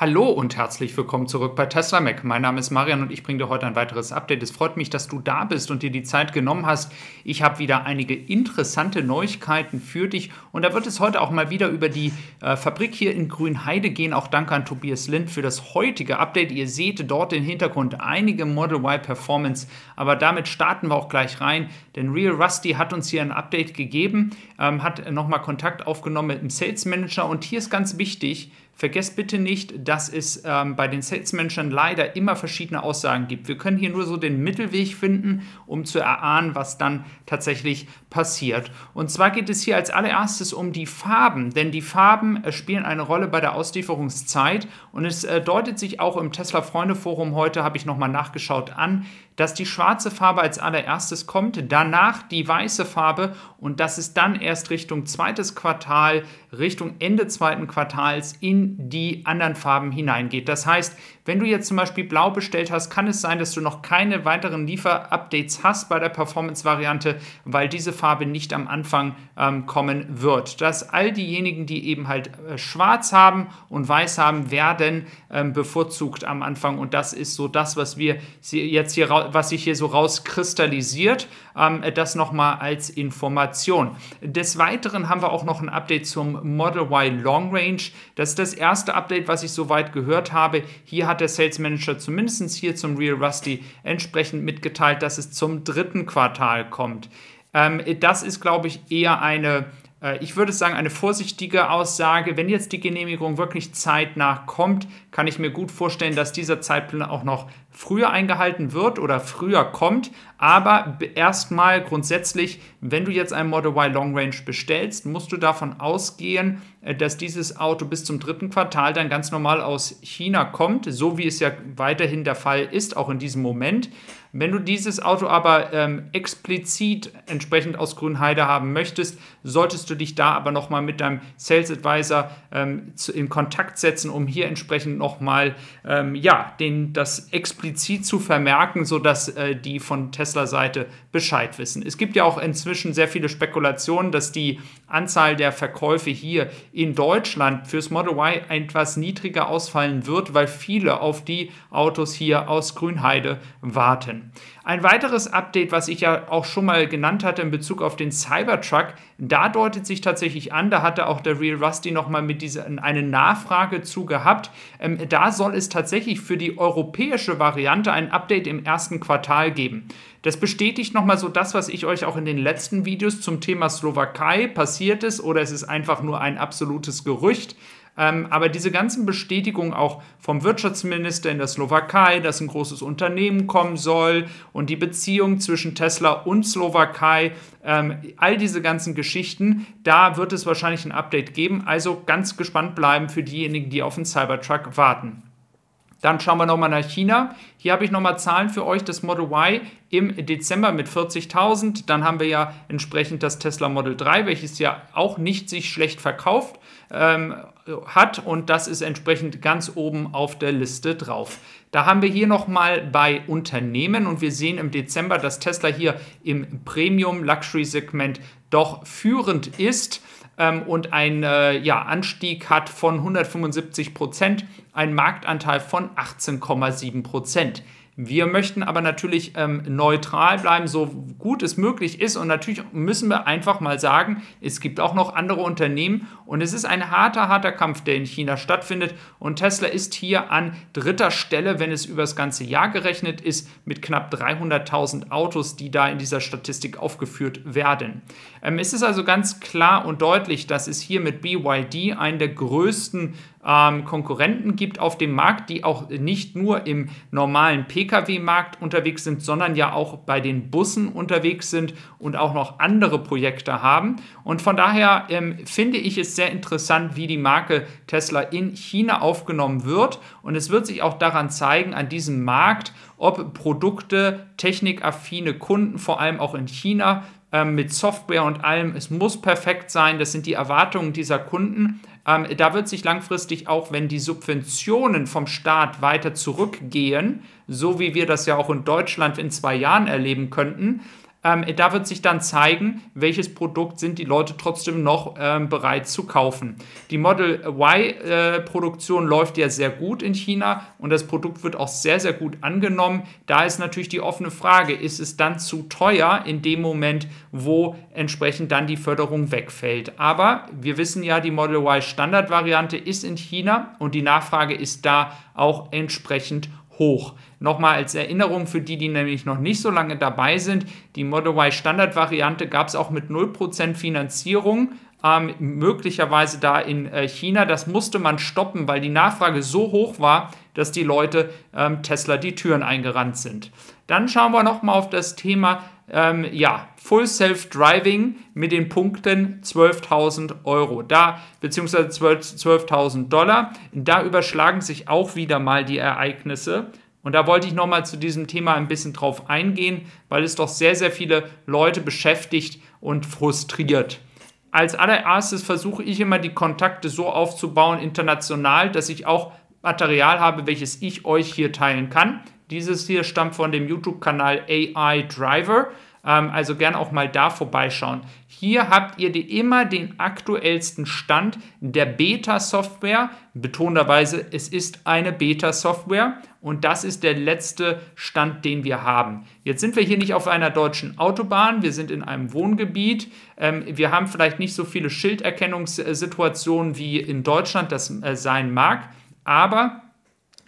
Hallo und herzlich willkommen zurück bei Tesla Mac. Mein Name ist Marian und ich bringe dir heute ein weiteres Update. Es freut mich, dass du da bist und dir die Zeit genommen hast. Ich habe wieder einige interessante Neuigkeiten für dich und da wird es heute auch mal wieder über die äh, Fabrik hier in Grünheide gehen. Auch danke an Tobias Lind für das heutige Update. Ihr seht dort im Hintergrund einige Model Y Performance, aber damit starten wir auch gleich rein, denn Real Rusty hat uns hier ein Update gegeben, ähm, hat nochmal Kontakt aufgenommen mit dem Sales Manager und hier ist ganz wichtig, Vergesst bitte nicht, dass es ähm, bei den Salesmenschen leider immer verschiedene Aussagen gibt. Wir können hier nur so den Mittelweg finden, um zu erahnen, was dann tatsächlich passiert. Und zwar geht es hier als allererstes um die Farben, denn die Farben äh, spielen eine Rolle bei der Auslieferungszeit und es äh, deutet sich auch im Tesla Freunde Forum heute, habe ich nochmal nachgeschaut, an, dass die schwarze Farbe als allererstes kommt, danach die weiße Farbe und dass es dann erst Richtung zweites Quartal, Richtung Ende zweiten Quartals in die anderen Farben hineingeht. Das heißt, wenn du jetzt zum Beispiel blau bestellt hast, kann es sein, dass du noch keine weiteren Lieferupdates hast bei der Performance-Variante, weil diese Farbe nicht am Anfang ähm, kommen wird. Dass all diejenigen, die eben halt äh, schwarz haben und weiß haben, werden ähm, bevorzugt am Anfang und das ist so das, was wir jetzt hier, was sich hier so rauskristallisiert. Ähm, das nochmal als Information. Des Weiteren haben wir auch noch ein Update zum Model Y Long Range. Das ist das erste Update, was ich soweit gehört habe. Hier hat der Sales Manager zumindest hier zum Real Rusty entsprechend mitgeteilt, dass es zum dritten Quartal kommt. Ähm, das ist, glaube ich, eher eine ich würde sagen, eine vorsichtige Aussage. Wenn jetzt die Genehmigung wirklich zeitnah kommt, kann ich mir gut vorstellen, dass dieser Zeitplan auch noch früher eingehalten wird oder früher kommt. Aber erstmal grundsätzlich, wenn du jetzt ein Model Y Long Range bestellst, musst du davon ausgehen, äh, dass dieses Auto bis zum dritten Quartal dann ganz normal aus China kommt, so wie es ja weiterhin der Fall ist, auch in diesem Moment. Wenn du dieses Auto aber ähm, explizit entsprechend aus Grünheide haben möchtest, solltest du dich da aber nochmal mit deinem Sales Advisor ähm, zu, in Kontakt setzen, um hier entsprechend nochmal ähm, ja, das explizit zu vermerken, sodass äh, die von Tesla-Seite Bescheid wissen. Es gibt ja auch inzwischen sehr viele Spekulationen, dass die Anzahl der Verkäufe hier in Deutschland fürs Model Y etwas niedriger ausfallen wird, weil viele auf die Autos hier aus Grünheide warten. Ein weiteres Update, was ich ja auch schon mal genannt hatte in Bezug auf den Cybertruck, da deutet sich tatsächlich an, da hatte auch der Real Rusty nochmal mit dieser eine Nachfrage zu gehabt. Ähm, da soll es tatsächlich für die europäische Variante ein Update im ersten Quartal geben. Das bestätigt nochmal so das, was ich euch auch in den letzten Videos zum Thema Slowakei passiert ist, oder es ist einfach nur ein absolutes Gerücht. Ähm, aber diese ganzen Bestätigungen auch vom Wirtschaftsminister in der Slowakei, dass ein großes Unternehmen kommen soll und die Beziehung zwischen Tesla und Slowakei, ähm, all diese ganzen Geschichten, da wird es wahrscheinlich ein Update geben. Also ganz gespannt bleiben für diejenigen, die auf den Cybertruck warten. Dann schauen wir nochmal nach China. Hier habe ich nochmal Zahlen für euch. Das Model Y im Dezember mit 40.000. Dann haben wir ja entsprechend das Tesla Model 3, welches ja auch nicht sich schlecht verkauft ähm, hat. Und das ist entsprechend ganz oben auf der Liste drauf. Da haben wir hier nochmal bei Unternehmen und wir sehen im Dezember, dass Tesla hier im Premium-Luxury-Segment doch führend ist ähm, und einen äh, ja, Anstieg hat von 175 Prozent, einen Marktanteil von 18,7 Prozent. Wir möchten aber natürlich ähm, neutral bleiben, so gut es möglich ist. Und natürlich müssen wir einfach mal sagen, es gibt auch noch andere Unternehmen. Und es ist ein harter, harter Kampf, der in China stattfindet. Und Tesla ist hier an dritter Stelle, wenn es über das ganze Jahr gerechnet ist, mit knapp 300.000 Autos, die da in dieser Statistik aufgeführt werden. Ähm, es ist also ganz klar und deutlich, dass es hier mit BYD einen der größten ähm, Konkurrenten gibt auf dem Markt, die auch nicht nur im normalen Pkw-Markt unterwegs sind, sondern ja auch bei den Bussen unterwegs sind und auch noch andere Projekte haben. Und von daher ähm, finde ich es sehr interessant, wie die Marke Tesla in China aufgenommen wird. Und es wird sich auch daran zeigen, an diesem Markt, ob Produkte, technikaffine Kunden, vor allem auch in China, ähm, mit Software und allem, es muss perfekt sein, das sind die Erwartungen dieser Kunden. Ähm, da wird sich langfristig auch, wenn die Subventionen vom Staat weiter zurückgehen, so wie wir das ja auch in Deutschland in zwei Jahren erleben könnten, Ähm, da wird sich dann zeigen, welches Produkt sind die Leute trotzdem noch ähm, bereit zu kaufen. Die Model Y-Produktion äh, läuft ja sehr gut in China und das Produkt wird auch sehr, sehr gut angenommen. Da ist natürlich die offene Frage, ist es dann zu teuer in dem Moment, wo entsprechend dann die Förderung wegfällt. Aber wir wissen ja, die Model Y Standardvariante ist in China und die Nachfrage ist da auch entsprechend hoch. Nochmal als Erinnerung für die, die nämlich noch nicht so lange dabei sind, die Model Y Standardvariante gab es auch mit 0% Finanzierung, ähm, möglicherweise da in äh, China. Das musste man stoppen, weil die Nachfrage so hoch war, dass die Leute ähm, Tesla die Türen eingerannt sind. Dann schauen wir nochmal auf das Thema ähm, ja, Full Self-Driving mit den Punkten 12.000 Euro. Da, beziehungsweise 12.000 Dollar. Da überschlagen sich auch wieder mal die Ereignisse. Und da wollte ich nochmal zu diesem Thema ein bisschen drauf eingehen, weil es doch sehr, sehr viele Leute beschäftigt und frustriert. Als allererstes versuche ich immer die Kontakte so aufzubauen international, dass ich auch Material habe, welches ich euch hier teilen kann. Dieses hier stammt von dem YouTube-Kanal AI Driver. Ähm, also gern auch mal da vorbeischauen. Hier habt ihr die, immer den aktuellsten Stand der Beta-Software. Betonterweise, es ist eine Beta-Software und das ist der letzte Stand, den wir haben. Jetzt sind wir hier nicht auf einer deutschen Autobahn, wir sind in einem Wohngebiet. Ähm, wir haben vielleicht nicht so viele Schilderkennungssituationen wie in Deutschland das äh, sein mag, aber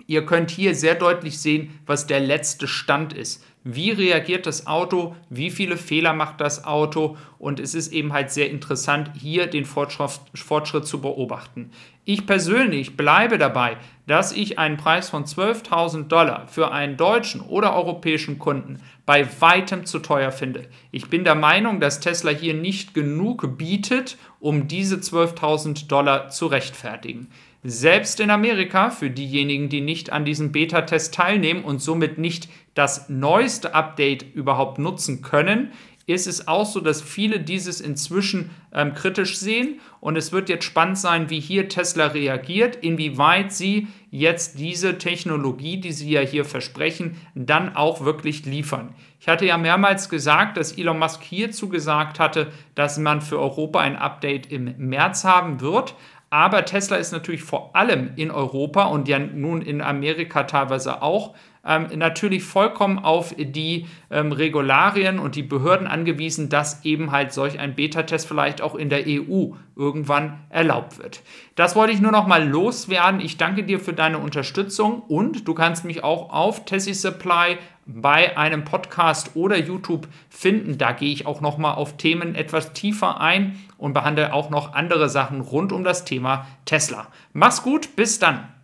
ihr könnt hier sehr deutlich sehen, was der letzte Stand ist wie reagiert das Auto, wie viele Fehler macht das Auto und es ist eben halt sehr interessant, hier den Fortschritt, zu beobachten. Ich persönlich bleibe dabei, dass ich einen Preis von 12.000 Dollar für einen deutschen oder europäischen Kunden bei weitem zu teuer finde. Ich bin der Meinung, dass Tesla hier nicht genug bietet, um diese 12.000 Dollar zu rechtfertigen. Selbst in Amerika, für diejenigen, die nicht an diesem Beta-Test teilnehmen und somit nicht das neueste Update überhaupt nutzen können, ist es auch so, dass viele dieses inzwischen ähm, kritisch sehen. Und es wird jetzt spannend sein, wie hier Tesla reagiert, inwieweit sie jetzt diese Technologie, die sie ja hier versprechen, dann auch wirklich liefern. Ich hatte ja mehrmals gesagt, dass Elon Musk hierzu gesagt hatte, dass man für Europa ein Update im März haben wird. Aber Tesla ist natürlich vor allem in Europa und ja nun in Amerika teilweise auch ähm, natürlich vollkommen auf die ähm, Regularien und die Behörden angewiesen, dass eben halt solch ein Beta-Test vielleicht auch in der EU irgendwann erlaubt wird. Das wollte ich nur noch mal loswerden. Ich danke dir für deine Unterstützung und du kannst mich auch auf Tessie Supply bei einem Podcast oder YouTube finden. Da gehe ich auch noch mal auf Themen etwas tiefer ein und behandle auch noch andere Sachen rund um das Thema Tesla. Mach's gut, bis dann.